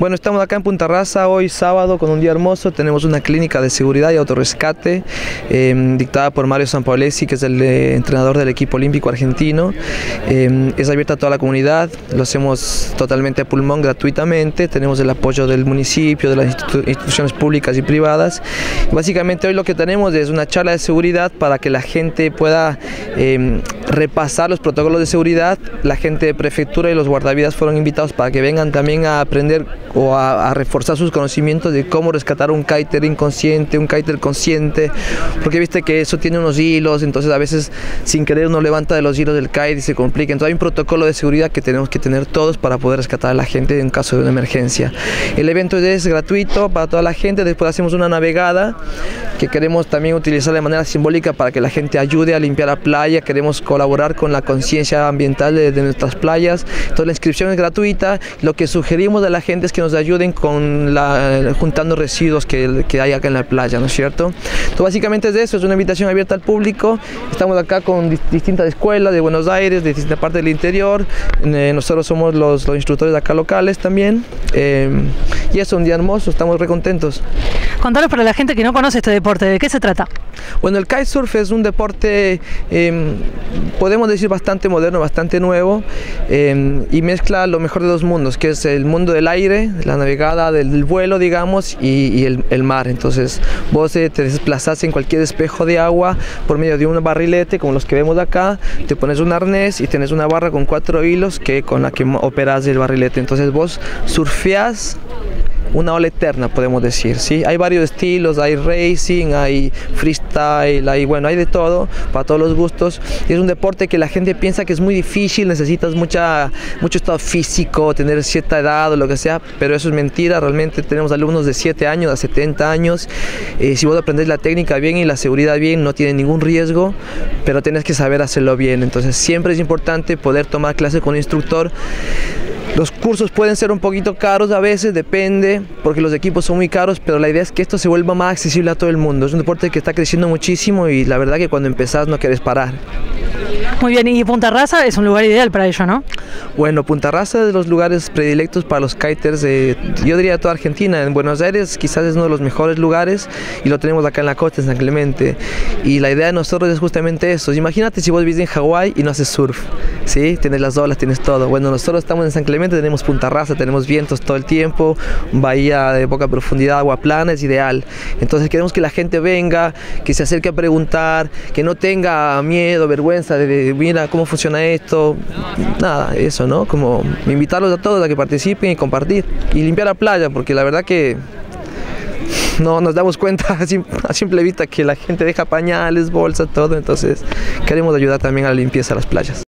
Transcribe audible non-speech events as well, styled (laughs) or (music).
Bueno, estamos acá en Punta Raza hoy sábado con un día hermoso. Tenemos una clínica de seguridad y autorrescate eh, dictada por Mario Sampaolesi, que es el eh, entrenador del equipo olímpico argentino. Eh, es abierta a toda la comunidad, lo hacemos totalmente a pulmón gratuitamente. Tenemos el apoyo del municipio, de las institu instituciones públicas y privadas. Básicamente hoy lo que tenemos es una charla de seguridad para que la gente pueda em, repasar los protocolos de seguridad. La gente de prefectura y los guardavidas fueron invitados para que vengan también a aprender o a, reforzar sus conocimientos de cómo rescatar un kiter inconsciente, un kiter consciente, porque viste que eso tiene unos hilos, entonces a veces sin querer uno levanta de los hilos del kite y se complica. Entonces hay un protocolo de seguridad que tenemos que tener todos para poder rescatar a la gente en caso de una emergencia. El evento es gratuito para toda la gente, después hacemos una navegada que queremos también utilizar de manera simbólica para que la gente ayude a limpiar la playa, queremos colaborar con la conciencia ambiental de, nuestras playas, entonces la inscripción es gratuita, lo que sugerimos a la gente es que nos ayuden con juntando residuos que, que, hay acá en la playa, ¿no es cierto? Entonces básicamente es eso, es una invitación abierta al público, estamos acá con distintas escuelas de Buenos Aires, de distintas partes del interior, eh, nosotros somos los, instructores acá locales también, eh, y es un día hermoso, estamos re contentos. Contanos para la gente que no conoce este deporte, ¿de qué se trata? Bueno, el kitesurf es un deporte, eh, podemos decir, bastante moderno, bastante nuevo, eh, y mezcla lo mejor de dos mundos, que es el mundo del aire, la navegada del vuelo, digamos, y, y el, el, mar. Entonces, vos eh, te desplazás en cualquier espejo de agua por medio de un barrilete, como los que vemos acá, te pones un arnés y tienes una barra con cuatro hilos que, con la que operas el barrilete. Entonces, vos surfeás una ola eterna, podemos decir, ¿sí? Hay varios estilos, hay racing, hay freestyle, hay, bueno, hay de todo, para todos los gustos. Y es un deporte que la gente piensa que es muy difícil, necesitas mucha, mucho estado físico, tener cierta edad o lo que sea, pero eso es mentira, realmente tenemos alumnos de 7 años a 70 años. Eh, si vos aprendes la técnica bien y la seguridad bien, no tiene ningún riesgo, pero tienes que saber hacerlo bien. Entonces siempre es importante poder tomar clase con un instructor los cursos pueden ser un poquito caros a veces, depende, porque los equipos son muy caros, pero la idea es que esto se vuelva más accesible a todo el mundo. Es un deporte que está creciendo muchísimo y la verdad que cuando empezás no quieres parar. Muy bien, y Punta Raza es un lugar ideal para ello, ¿no? Bueno, Punta Raza es de los lugares predilectos para los kiters de, yo diría, toda Argentina. En Buenos Aires quizás es uno de los mejores lugares y lo tenemos acá en la costa, en San Clemente. Y la idea de nosotros es justamente eso. Imagínate si vos vivís en Hawái y no haces surf, ¿sí? Tienes las olas, tienes todo. Bueno, nosotros estamos en San Clemente, tenemos Punta Raza, tenemos vientos todo el tiempo, bahía de poca profundidad, agua plana, es ideal. Entonces queremos que la gente venga, que se acerque a preguntar, que no tenga miedo, vergüenza de mira cómo funciona esto, nada, eso, ¿no? Como invitarlos a todos a que participen y compartir y limpiar la playa, porque la verdad que no nos damos cuenta (laughs) a simple vista que la gente deja pañales, bolsas, todo, entonces queremos ayudar también a la limpieza de las playas.